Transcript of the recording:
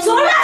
走了